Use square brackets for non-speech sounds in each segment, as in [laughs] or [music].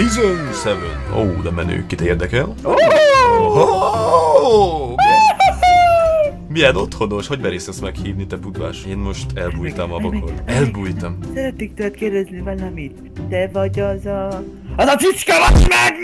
Season 7. Ó, oh, de menő, kit érdekel? Oh! Oh! Milyen otthonos, hogy merész ezt meghívni, te budvás? Én most elbújtam a bokor. Elbújtam. Szeretnék tőled kérdezni valamit. Te vagy az a... Az a cicska vagy meg!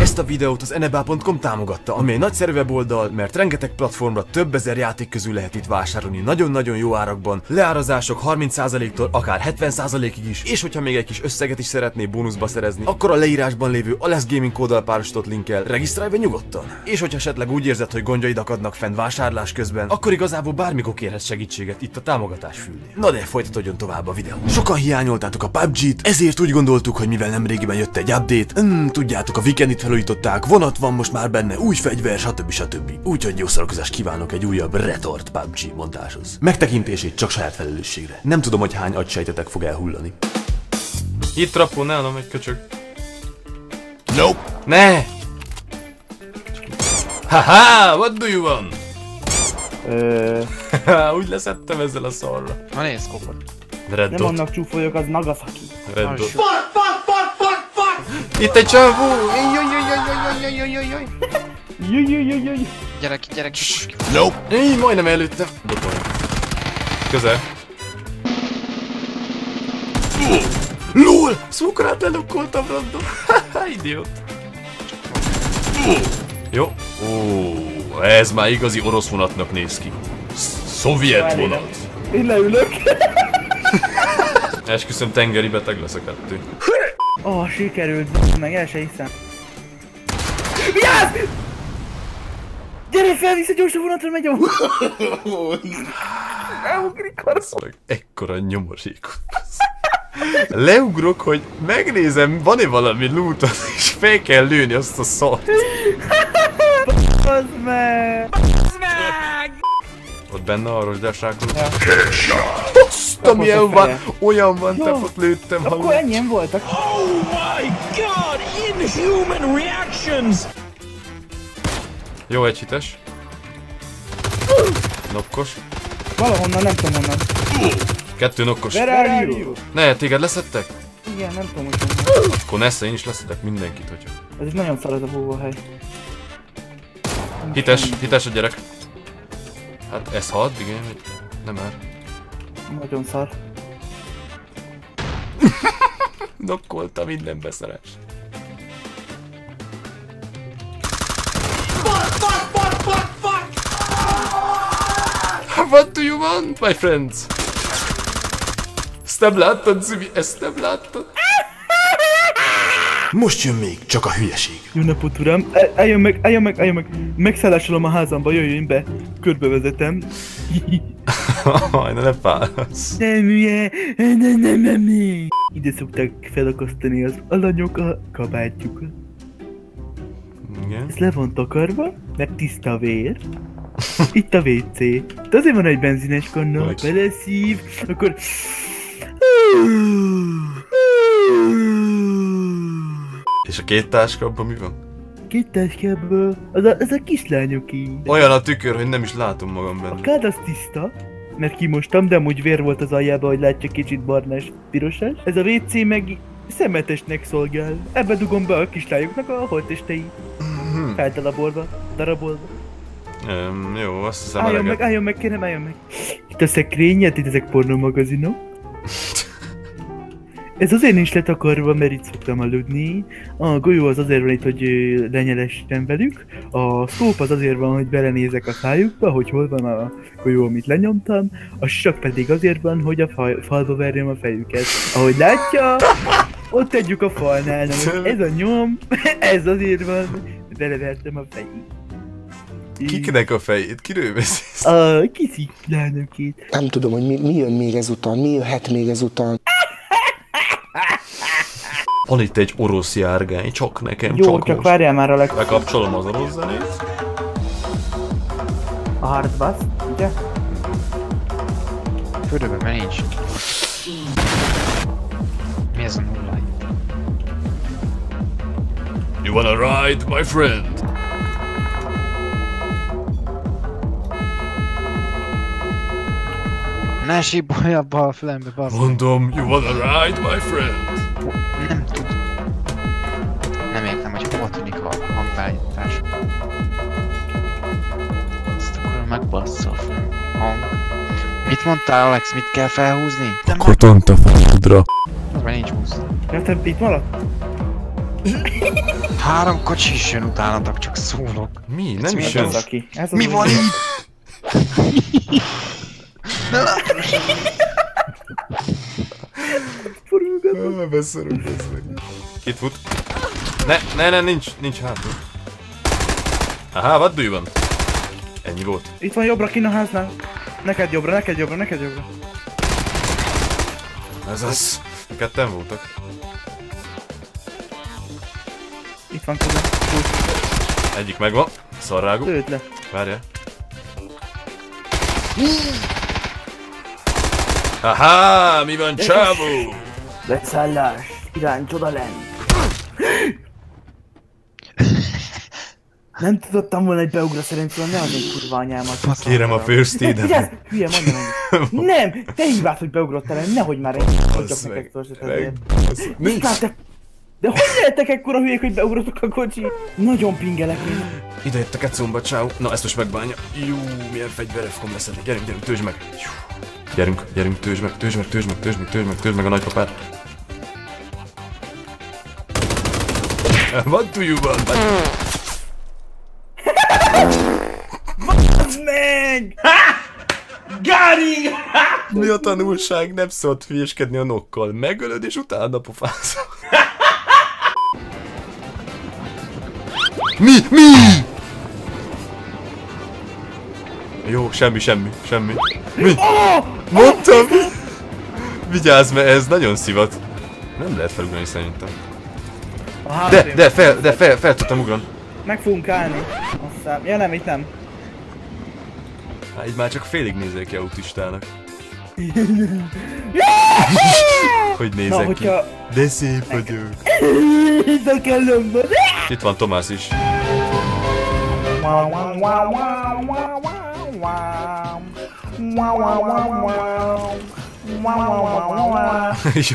Ezt a videót az eneba.com támogatta, ami egy nagyszerű weboldal, mert rengeteg platformra több ezer játék közül lehet itt vásárolni nagyon-nagyon jó árakban, leárazások 30%-tól akár 70%-ig is, és hogyha még egy kis összeget is szeretné bónuszba szerezni, akkor a leírásban lévő Alex Gaming kóddal párosított linkkel regisztrálj be nyugodtan. És hogyha esetleg úgy érzed, hogy gondjaid akadnak fenn vásárlás közben, akkor igazából bármikor kérhetsz segítséget itt a támogatás fülnél. Na de folytatódjon tovább a videó. Sokan hiányoltátok a PUBG-t, ezért úgy gondoltuk, hogy mivel nemrégiben jött egy update, hmm, tudjátok, a weekendit felújították, vonat van most már benne, új fegyver, stb. stb. Úgyhogy jó szórakozást kívánok egy újabb retort PUBG montáshoz. Megtekintését csak saját felelősségre. Nem tudom, hogy hány agysejtetek fog elhullani. Itt rapó, nálam egy köcsög. Nope! Ne! Haha, what do you want? Ö, [laughs] úgy leszettem ezzel a szarra. Na nézd, kopod. Red nem dot, annak csúfolyok, az Nagasaki. red dot. shit. Itt egy csávó! Jaj, jaj, jaj, jaj. Gyere ki, gyere ki. Így majdnem előtte. Botolj. Közel. LOL! Szukrát lelukkoltam random. Haha, [laughs] idiót. Jó. Ó, ez már igazi orosz vonatnak néz ki. Sz- Szovjet vonat. Én leülök. [laughs] Esküszöm, tengeri beteg lesz a kettő. Ó, oh, sikerült, meg el se hiszem. Vigyázz! Gyere fel, vissza gyorsan vonatra megy [laughs] a... Elugrik ekkora nyomorékot. Leugrok, hogy megnézem, van-e valami loot és fel kell lőni azt a szart. [laughs] Az meg! Ott benne a rozsdásrákon. Ja. Kapott a van, olyan van, Jó. tepot lőttem, Akkor ennyien voltak. Oh my god! Inhuman reactions! Jó, egy hites. Nokkos. Valahonnan, nem tudom honnan. Kettő nokkos. Where are you? Ne, téged leszettek? Igen, nem tudom, hogy honnan. Akkor Nessa, én is leszettek mindenkit, hogyha. Ez egy nagyon szar ez a búvóhely. Hites, hites a gyerek. Hát ez ha addig én, hogy nem már. Nagyon szar. [laughs] Nokkolta minden beszeres. What do you want, my friends? Ezt nem láttad, Zümi? Ezt nem láttad? Most jön még csak a hülyeség. Jó napot, uram! El- Eljön meg, eljön meg, eljön meg! Megszállásolom a házamba, jöjjön be! Körbevezetem. [laughs] Aj, ne fárasz. Nem, hülye! Nem, nem, nem! Ide szokták felakasztani az alanyok a kabátjukat. Igen. Ez le van takarva, mert tiszta vér. [laughs] Itt a WC. De azért van egy benzines kanna, Hogy? beleszív, akkor... [laughs] És a két táskabban mi van? Két táskából, az a, az a kislányoké. Olyan a tükör, hogy nem is látom magam A benne. kád az tiszta, mert kimostam, de amúgy vér volt az aljába, hogy látja kicsit barnás, pirosas. Ez a WC meg szemetesnek szolgál. Ebbe dugom be a kislányoknak a holtesteit. Feltalabolva, darabolva. Um, jó, azt hiszem Álljon meg, álljon meg, kérem, álljon meg. Itt a szekrényet, itt ezek pornómagazinok. [laughs] Ez azért nincs letakarva, mert itt szoktam aludni. A golyó az azért van itt, hogy lenyelessem velük. A szóp az azért van, hogy belenézek a szájukba, hogy hol van a golyó, amit lenyomtam. A sisak pedig azért van, hogy a fal, falba verjem a fejüket. Ahogy látja, ott tegyük a falnál. Na ez a nyom, [laughs] ez azért van, belevertem a fejét. Kiknek a fejét? Kiről beszélsz? A kisziklánokét. Nem tudom, hogy mi, mi jön még ezután, mi jöhet még ezután. Van itt egy orosz járgány, csak nekem, Jó, csak, csak most. várjál már a leg... Bekapcsolom az orosz zenét. A hard bass, ugye? Fürdőben, mert nincs. Mi ez a nulla itt? You wanna ride, my friend? Ne sípolj abba a fülembe, bazd. Mondom, you wanna ride, my friend? Nem tud. Nem értem, hogy hova tűnik a hangbeállítás. Ezt akkor megbassza a hang. Mit mondtál Alex, mit kell felhúzni? Kotant a faszodra. Az már nincs húz. Ja, te itt maradt? [laughs] Három kocsi is jön utánatok, csak szólok. Mi? Ez nem is jön. Ez mi van itt? [laughs] [laughs] Forulgatom. Ah, Beszorunk, beszorunk. Itt fut. Ne, ne, ne, nincs, nincs hátul. Aha, what do you want? Ennyi volt. Itt van jobbra kinn a háznál. Neked jobbra, neked jobbra, neked jobbra. Ez az. Ketten voltak. Itt van közben. Egyik megvan. Szarrágú. Lőd le. Várjál. Aha, mi van csávó? Leszállás. Irány lenn. Nem tudottam volna, hogy beugra szerintem, ne az egy kurva anyámat. Kérem a first aid Hülye, mondja meg. Nem! Te hibád, hogy beugrottál el, nehogy már egy adjak nektek torset ezért. Nincs. Te... De hogy lehetek ekkora hülyék, hogy beugrottok a kocsi? Nagyon pingelek én. Ide jött a kecumba, ciao. Na, ezt most megbánja. Jú, milyen fegyvere fogom leszedni. Gyerünk, gyerünk, tőzsd meg. Jú. Gyerünk, gyerünk, tőzsd meg, tőzsd meg, tőzsd meg, tőzsd meg, tőzsd meg, tőzsd meg a nagypapát. What do you want? Meg! Mi a tanulság? Nem szabad hülyeskedni a nokkal. Megölöd és utána pofázol. Mi? Mi? Jó, semmi, semmi, semmi. Mi? Mondtam! Vigyázz, mert ez nagyon szivat. Nem lehet felugrani szerintem. De, de, fel, de, fel, fel tudtam ugrani. Meg fogunk állni. Aztán... Ja nem, itt nem. Hát így már csak félig nézek ki autistának. [laughs] Hogy nézek Na, ki? hogyha... De szép vagyok. [laughs] A kellőmben. Itt van Tomás is.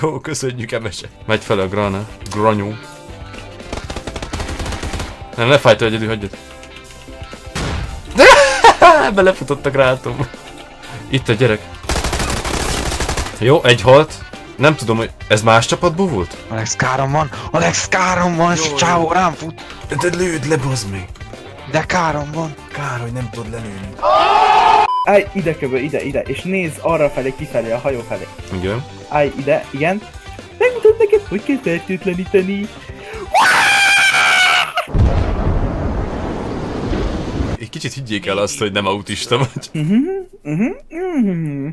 Jó, köszönjük Emese. Megy fel a grana. Granyó. Nem, ne fájtó egyedül, hagyjad. [laughs] Belefutottak rátom. Itt a gyerek. Jó, egy halt. Nem tudom, hogy ez más csapatból volt? Alex károm van! Alex károm van! És csávó rám fut! De, de lőd le, bazd meg. De károm van! Kár, hogy nem tudod lelőni. Állj ide köbö, ide, ide, és nézz arra felé, kifelé, a hajó felé. Igen. Állj ide, igen. Megmutat neked, hogy kell fertőtleníteni. Egy kicsit higgyék el azt, hogy nem autista vagy. Mhm, mhm.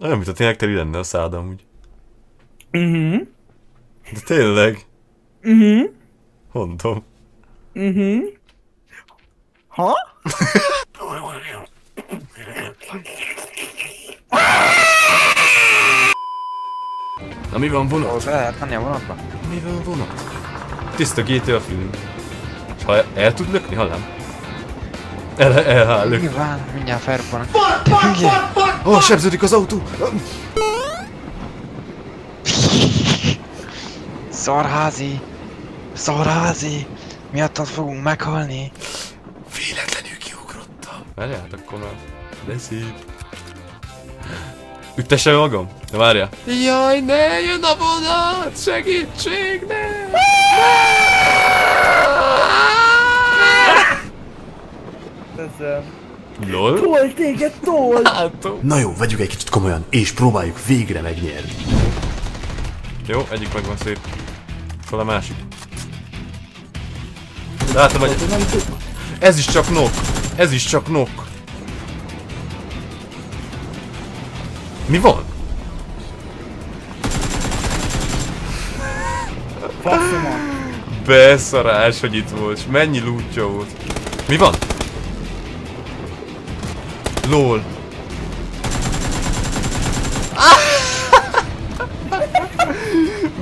Olyan, mint a tényleg teli lenne a szád amúgy. Mhm, De tényleg, mhm, mondom. mhm. Ha? Na mi van vonat? Ahhoz le lehet menni a vonatba? Mi van vonat? Tiszta GTA film. És ha el, el tud lökni, hallám? El, elháll lök. Nyilván, mindjárt felrobbanak. Hülye! Ó, oh, sebződik az autó! Szarházi! Szarházi! Miattad fogunk meghalni! Véletlenül kiugrottam. Várjál, hát akkor már. De szép. Üttessem magam? De várjál. Jaj, ne, jön a vonat! Segítség, ne! Ez... LOL? tol téged, tol! Látom. Na jó, vegyük egy kicsit komolyan, és próbáljuk végre megnyerni. Jó, egyik meg van szép. Fel a másik. Látom, hogy. Ez is csak nok. Ez is csak nok. Mi van? Faszoma. Beszarás, hogy itt volt, mennyi lootja volt. Mi van? LOL. [laughs]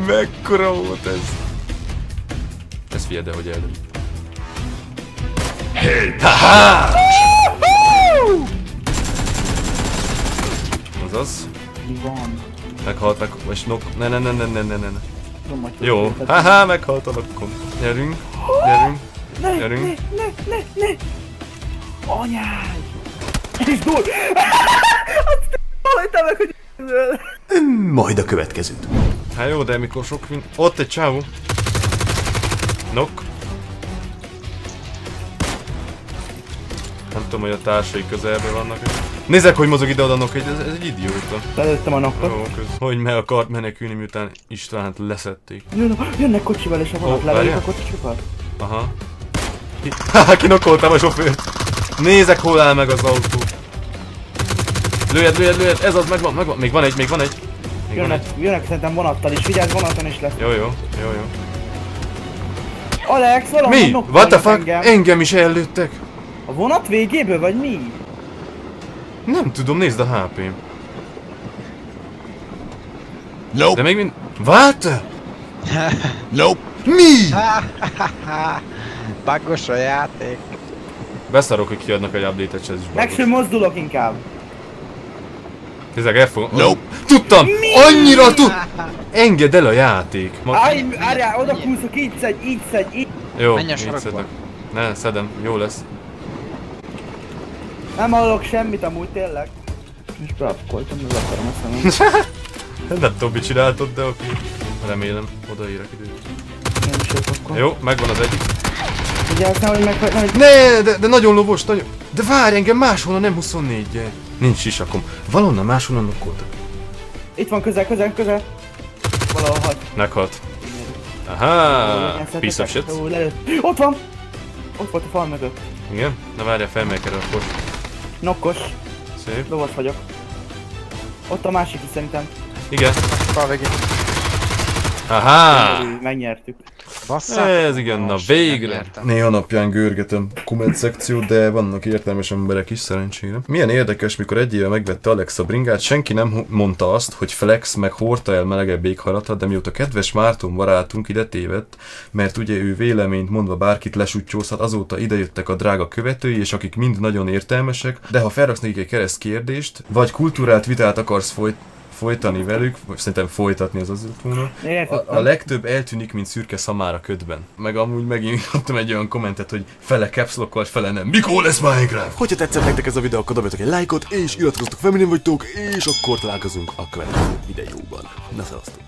Mekkora volt ez? Ez figyeld, de hogy eldől. Haha! Azaz. Mi van? Meghalt, meg... Vagy nok... Ne, ne, ne, ne, ne, ne, ne. Tudom, Jó. Haha, meghalt a lakom. Gyerünk. Gyerünk. Ne, Gyerünk. ne, ne, ne, ne! Anyád! És dúl! [laughs] Azt hallottam meg, hogy... Majd a következőt. Hát jó, de mikor sok min... Ott egy csávó. Nok. Nem tudom, hogy a társai közelben vannak. Nézzek, hogy mozog ide-oda Nok, ez, ez egy idióta. Lelőttem a nappot. Jó, köz. Hogy meg akart menekülni, miután Istvánt leszették. Jön, jönnek kocsival és a vonat Ó, lelőjük a kocsikat. Aha. Ki- [laughs] Haha, kinokoltam a sofőrt. Nézek, hol áll meg az autó. Lőjed, lőjed, lőjed, ez az, megvan, megvan. Még van egy, még van egy. Még van Jönnek, egy. jönnek szerintem vonattal is, vigyázz, vonaton is lesz. Jó, jó, jó, jó. Alex, valahol Mi? What the fuck? Engem. Engem is ellőttek. A vonat végéből, vagy mi? Nem tudom, nézd a HP-m. Nope. De még mind... What? [laughs] nope. Mi? [laughs] Baggos a játék. Beszarok, hogy kiadnak egy update-et, ez is Meg bagos. sem mozdulok inkább. Nézzek, elfogom. Nope. Tudtam! Annyira tud... Engedd el a játék. Ma... Állj, állj, oda kúszok, így szedj, így szedj, így. Jó, Menj a így szedek. Ne, szedem. Jó lesz. Nem hallok semmit amúgy tényleg. És beapkoltam, az akarom azt mondani. [laughs] Nem mit csináltad, de oké. Remélem, odaírek időt. Én is akkor. Jó, megvan az egyik. Vigyázz, nehogy meg... Nehogy... Ne, de, de nagyon lovos, nagyon... De várj engem máshonnan, nem 24 -jel. Nincs sisakom. Valonnan máshonnan nokkoltak. Itt van közel, közel, közel. Valahol hat. Meghalt. Aha, piece of shit. Ott van! Ott volt a fal mögött. Igen? Na várjál, felmelkedem akkor. Nokkos. Szép. Lovas vagyok. Ott a másik is szerintem. Igen. Fal. Aha! Megnyertük. Basszá. Ez igen, na végre! Néha napján görgetem komment szekciót, de vannak értelmes emberek is szerencsére. Milyen érdekes, mikor egy éve megvette Alex a bringát, senki nem mondta azt, hogy flex meg hordta el melegebb éghajlatot, de mióta kedves Márton barátunk ide tévedt, mert ugye ő véleményt mondva bárkit lesuttyózhat, azóta idejöttek a drága követői, és akik mind nagyon értelmesek, de ha felraksz nekik egy kereszt kérdést, vagy kultúrált vitát akarsz folyt folytani velük, vagy szerintem folytatni az az volna, a, a legtöbb eltűnik, mint szürke szamár a ködben. Meg amúgy megint [laughs] kaptam egy olyan kommentet, hogy fele capslockkal, fele nem. Mikor lesz Minecraft? Hogyha tetszett nektek ez a videó, akkor dobjatok egy lájkot, és iratkozzatok nem vagytok, és akkor találkozunk a következő videóban. Na szevasztok!